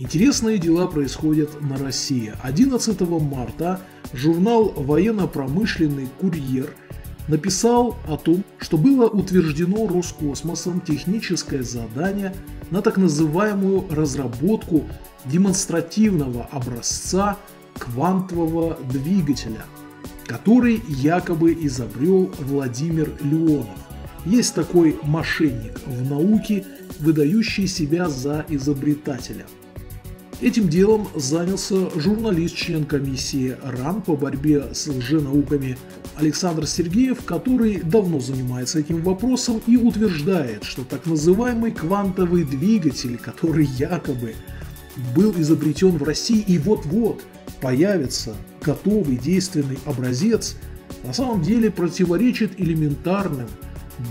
Интересные дела происходят на России. 11 марта журнал «Военно-промышленный курьер» написал о том, что было утверждено Роскосмосом техническое задание на так называемую разработку демонстративного образца квантового двигателя, который якобы изобрел Владимир Леонов. Есть такой мошенник в науке, выдающий себя за изобретателя – Этим делом занялся журналист, член комиссии РАН по борьбе с лженауками Александр Сергеев, который давно занимается этим вопросом и утверждает, что так называемый квантовый двигатель, который якобы был изобретен в России и вот-вот появится готовый действенный образец, на самом деле противоречит элементарным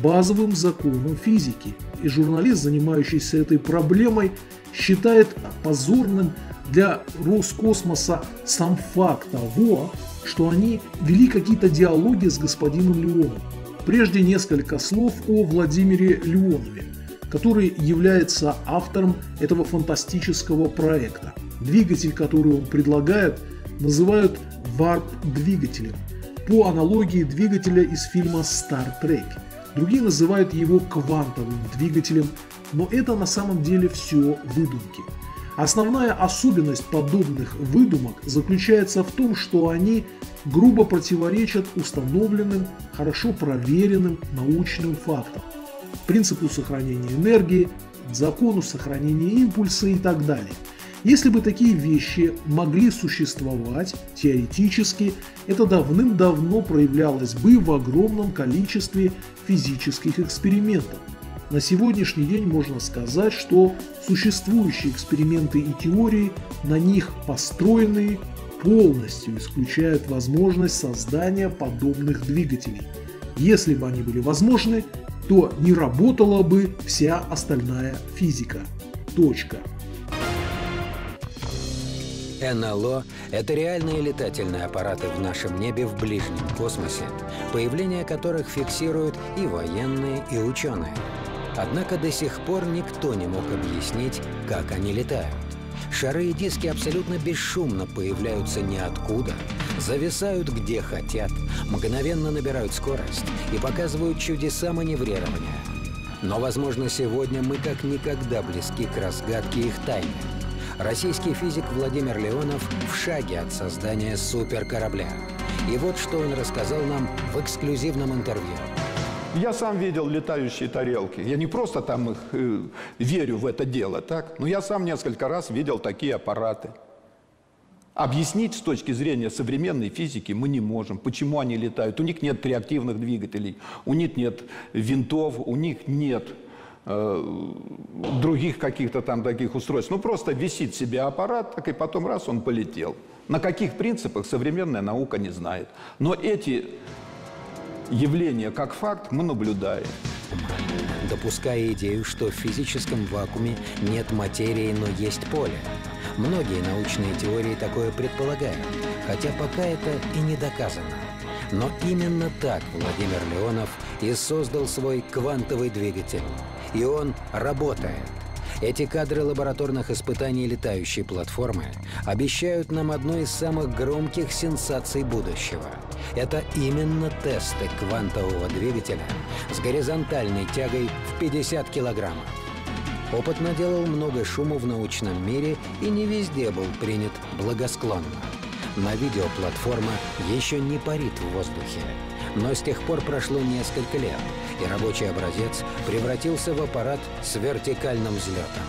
базовым законам физики. И журналист, занимающийся этой проблемой, считает позорным для Роскосмоса сам факт того, что они вели какие-то диалоги с господином Леоновым. Прежде несколько слов о Владимире Леонове, который является автором этого фантастического проекта. Двигатель, который он предлагает, называют варп-двигателем, по аналогии двигателя из фильма Star Trek. Другие называют его квантовым двигателем но это на самом деле все выдумки. Основная особенность подобных выдумок заключается в том, что они грубо противоречат установленным, хорошо проверенным научным фактам, принципу сохранения энергии, закону сохранения импульса и так далее. Если бы такие вещи могли существовать, теоретически, это давным-давно проявлялось бы в огромном количестве физических экспериментов – на сегодняшний день можно сказать, что существующие эксперименты и теории, на них построенные, полностью исключают возможность создания подобных двигателей. Если бы они были возможны, то не работала бы вся остальная физика. Точка. НЛО – это реальные летательные аппараты в нашем небе в ближнем космосе, появление которых фиксируют и военные, и ученые – Однако до сих пор никто не мог объяснить, как они летают. Шары и диски абсолютно бесшумно появляются ниоткуда, зависают где хотят, мгновенно набирают скорость и показывают чудеса маневрирования. Но, возможно, сегодня мы как никогда близки к разгадке их тайны. Российский физик Владимир Леонов в шаге от создания суперкорабля. И вот что он рассказал нам в эксклюзивном интервью. Я сам видел летающие тарелки. Я не просто там их, э, верю в это дело, так? Но я сам несколько раз видел такие аппараты. Объяснить с точки зрения современной физики мы не можем, почему они летают. У них нет реактивных двигателей, у них нет винтов, у них нет других каких-то там таких устройств. Ну, просто висит себе аппарат, так и потом раз он полетел. На каких принципах современная наука не знает. Но эти явление как факт мы наблюдаем. Допуская идею, что в физическом вакууме нет материи, но есть поле. Многие научные теории такое предполагают, хотя пока это и не доказано. Но именно так Владимир Леонов и создал свой квантовый двигатель. И он работает. Эти кадры лабораторных испытаний летающей платформы обещают нам одну из самых громких сенсаций будущего. Это именно тесты квантового двигателя с горизонтальной тягой в 50 килограммов. Опыт наделал много шума в научном мире и не везде был принят благосклонно. На видео платформа еще не парит в воздухе. Но с тех пор прошло несколько лет, и рабочий образец превратился в аппарат с вертикальным взлетом.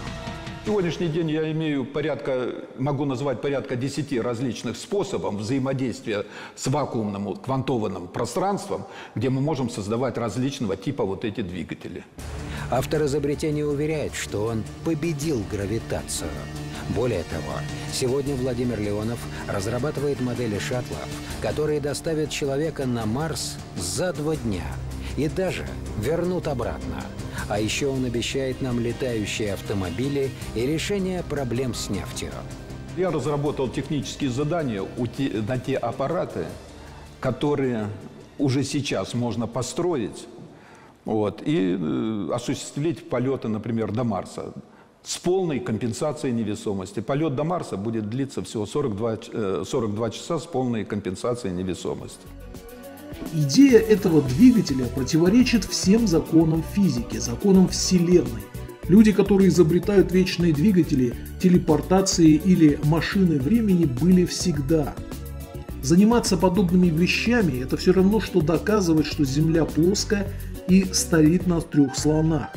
Сегодняшний день я имею порядка, могу назвать порядка 10 различных способов взаимодействия с вакуумным квантованным пространством, где мы можем создавать различного типа вот эти двигатели. Автор изобретения уверяет, что он победил гравитацию. Более того, сегодня Владимир Леонов разрабатывает модели шаттлов, которые доставят человека на Марс за два дня и даже вернут обратно – а еще он обещает нам летающие автомобили и решение проблем с нефтью. Я разработал технические задания на те аппараты, которые уже сейчас можно построить вот, и э, осуществить полеты, например, до Марса. с полной компенсацией невесомости. Полет до Марса будет длиться всего 42, 42 часа с полной компенсацией невесомости. Идея этого двигателя противоречит всем законам физики, законам Вселенной. Люди, которые изобретают вечные двигатели, телепортации или машины времени, были всегда. Заниматься подобными вещами – это все равно, что доказывать, что Земля плоская и стоит на трех слонах.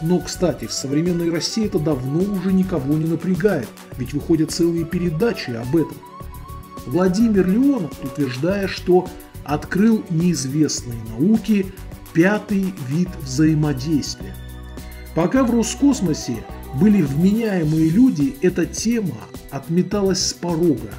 Но, кстати, в современной России это давно уже никого не напрягает, ведь выходят целые передачи об этом. Владимир Леонов, утверждая, что открыл неизвестные науки пятый вид взаимодействия. Пока в Роскосмосе были вменяемые люди, эта тема отметалась с порога.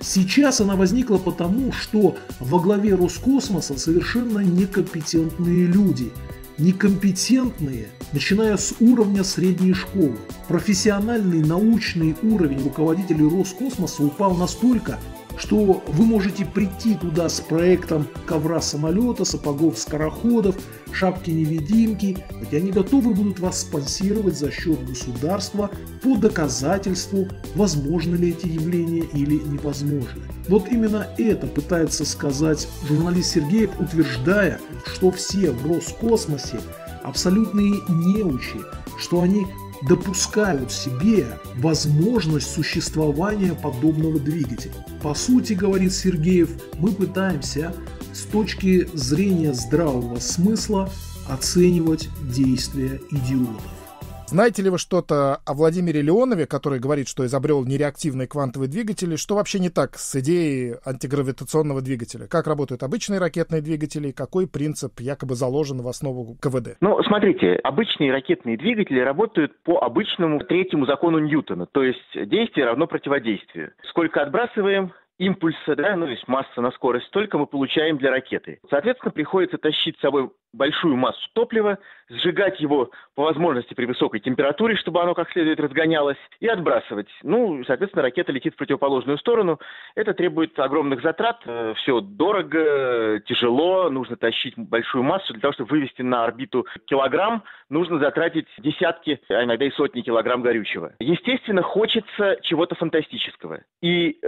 Сейчас она возникла потому, что во главе Роскосмоса совершенно некомпетентные люди. Некомпетентные, начиная с уровня средней школы. Профессиональный научный уровень руководителей Роскосмоса упал настолько, что вы можете прийти туда с проектом ковра самолета, сапогов скороходов, шапки-невидимки, ведь они готовы будут вас спонсировать за счет государства по доказательству, возможны ли эти явления или невозможны. Вот именно это пытается сказать журналист Сергеев, утверждая, что все в Роскосмосе абсолютные неучи, что они допускают себе возможность существования подобного двигателя. По сути, говорит Сергеев, мы пытаемся с точки зрения здравого смысла оценивать действия идиотов. Знаете ли вы что-то о Владимире Леонове, который говорит, что изобрел нереактивные квантовые двигатели? Что вообще не так с идеей антигравитационного двигателя? Как работают обычные ракетные двигатели? Какой принцип якобы заложен в основу КВД? Ну, смотрите, обычные ракетные двигатели работают по обычному третьему закону Ньютона, то есть действие равно противодействию. Сколько отбрасываем, импульса, да, ну, то есть масса на скорость, столько мы получаем для ракеты. Соответственно, приходится тащить с собой большую массу топлива, сжигать его по возможности при высокой температуре, чтобы оно как следует разгонялось, и отбрасывать. Ну, соответственно, ракета летит в противоположную сторону. Это требует огромных затрат, э, все дорого, тяжело, нужно тащить большую массу. Для того, чтобы вывести на орбиту килограмм, нужно затратить десятки, а иногда и сотни килограмм горючего. Естественно, хочется чего-то фантастического. И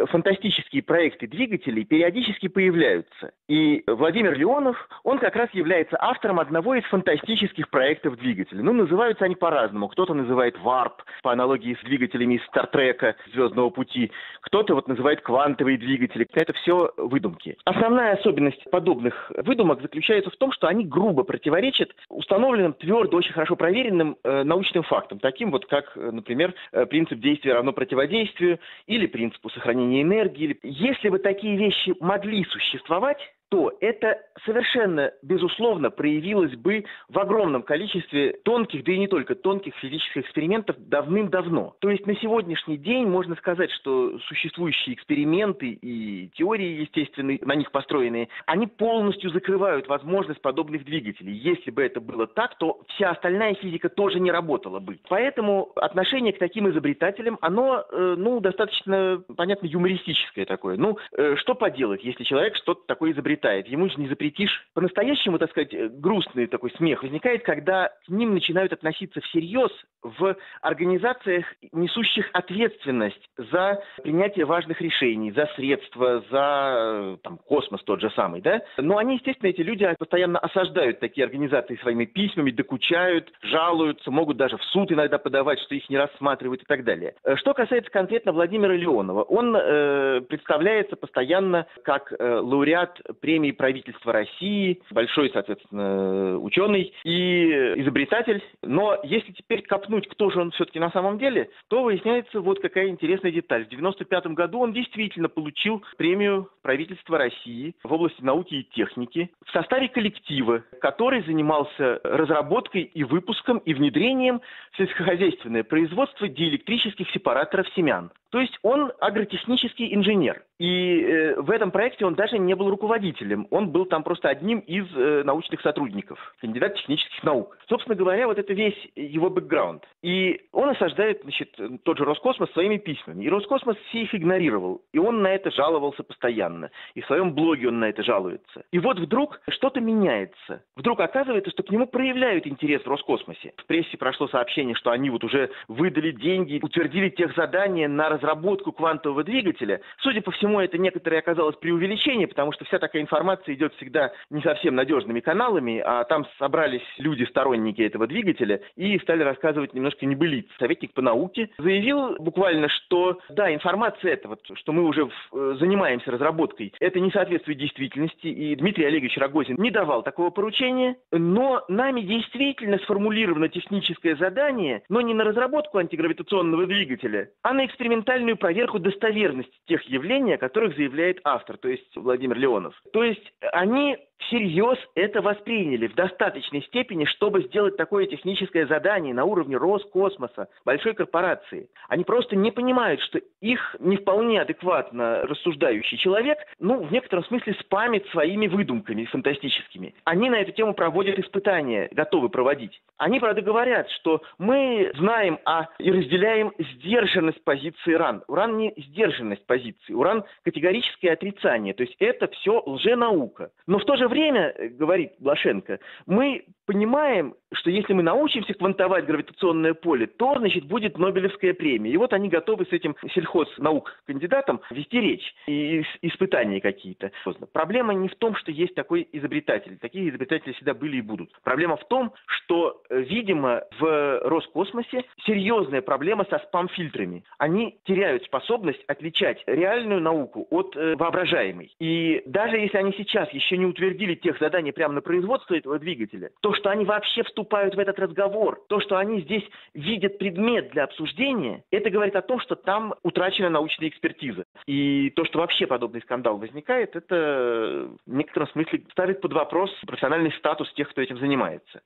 фантастические проекты двигателей периодически появляются. И Владимир Леонов, он как раз является автором одного из фантастических проектов двигателя. Ну, называются они по-разному. Кто-то называет Warp, по аналогии с двигателями из Стартрека, Звездного пути. Кто-то вот называет квантовые двигатели. Это все выдумки. Основная особенность подобных выдумок заключается в том, что они грубо противоречат установленным, твердо, очень хорошо проверенным э, научным фактам, таким вот как, э, например, э, принцип действия равно противодействию или принципу сохранения энергии. Если бы такие вещи могли существовать, то это совершенно безусловно проявилось бы в огромном количестве тонких, да и не только тонких физических экспериментов давным-давно. То есть на сегодняшний день можно сказать, что существующие эксперименты и теории естественные, на них построенные, они полностью закрывают возможность подобных двигателей. Если бы это было так, то вся остальная физика тоже не работала бы. Поэтому отношение к таким изобретателям, оно, э, ну, достаточно, понятно, юмористическое такое. Ну, э, что поделать, если человек что-то такое изобретает изобретает, ему же не запретишь. По-настоящему, так сказать, э, грустный такой смех возникает, когда к ним начинают относиться всерьез в организациях, несущих ответственность за принятие важных решений, за средства, за э, там, космос тот же самый, да? Но они, естественно, эти люди постоянно осаждают такие организации своими письмами, докучают, жалуются, могут даже в суд иногда подавать, что их не рассматривают и так далее. Э, что касается конкретно Владимира Леонова, он э, представляется постоянно как э, лауреат премии правительства России, большой, соответственно, ученый и изобретатель. Но если теперь копнуть, кто же он все-таки на самом деле, то выясняется вот какая интересная деталь. В 1995 году он действительно получил премию правительства России в области науки и техники в составе коллектива, который занимался разработкой и выпуском и внедрением в сельскохозяйственное производство диэлектрических сепараторов семян. То есть он агротехнический инженер. И э, в этом проекте он даже не был руководителем он был там просто одним из э, научных сотрудников, кандидат технических наук. Собственно говоря, вот это весь его бэкграунд. И он осаждает, значит, тот же Роскосмос своими письмами. И Роскосмос все их игнорировал. И он на это жаловался постоянно. И в своем блоге он на это жалуется. И вот вдруг что-то меняется. Вдруг оказывается, что к нему проявляют интерес в Роскосмосе. В прессе прошло сообщение, что они вот уже выдали деньги, утвердили тех задания на разработку квантового двигателя. Судя по всему, это некоторое оказалось преувеличение, потому что вся такая информация идет всегда не совсем надежными каналами, а там собрались люди, сторонники этого двигателя, и стали рассказывать немножко небылиц. Советник по науке заявил буквально, что да, информация эта, вот, что мы уже в, занимаемся разработкой, это не соответствует действительности, и Дмитрий Олегович Рогозин не давал такого поручения, но нами действительно сформулировано техническое задание, но не на разработку антигравитационного двигателя, а на экспериментальную проверку достоверности тех явлений, о которых заявляет автор, то есть Владимир Леонов. То есть они всерьез это восприняли в достаточной степени, чтобы сделать такое техническое задание на уровне Роскосмоса, большой корпорации. Они просто не понимают, что их не вполне адекватно рассуждающий человек, ну, в некотором смысле спамит своими выдумками фантастическими. Они на эту тему проводят испытания, готовы проводить. Они, правда, говорят, что мы знаем о и разделяем сдержанность позиции РАН. Уран не сдержанность позиции, уран категорическое отрицание. То есть это все лженаука. Но в то же время, э, говорит Блашенко, мы понимаем, что если мы научимся квантовать гравитационное поле, то, значит, будет Нобелевская премия. И вот они готовы с этим сельхознаук кандидатом вести речь и испытания какие-то. Проблема не в том, что есть такой изобретатель. Такие изобретатели всегда были и будут. Проблема в том, что, э, видимо, в Роскосмосе серьезная проблема со спам-фильтрами. Они теряют способность отличать реальную науку от э, воображаемой. И даже если они сейчас еще не утвердили тех заданий прямо на производство этого двигателя, то, что они вообще вступают в этот разговор, то, что они здесь видят предмет для обсуждения, это говорит о том, что там утрачена научная экспертиза. И то, что вообще подобный скандал возникает, это в некотором смысле ставит под вопрос профессиональный статус тех, кто этим занимается.